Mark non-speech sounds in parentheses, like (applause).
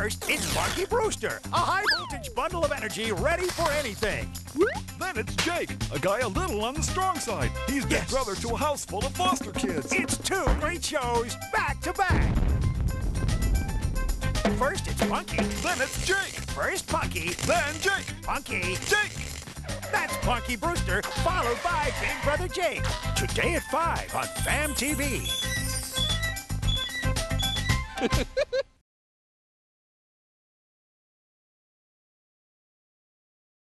First, it's Punky Brewster, a high voltage bundle of energy ready for anything. Then it's Jake, a guy a little on the strong side. He's big Yes. brother to a house full of foster kids. It's two great shows back to back. First, it's Punky. Then it's Jake. First, Punky. Then Jake. Punky. Jake. That's Punky Brewster, followed by Big Brother Jake. Today at 5 on FAM TV. (laughs)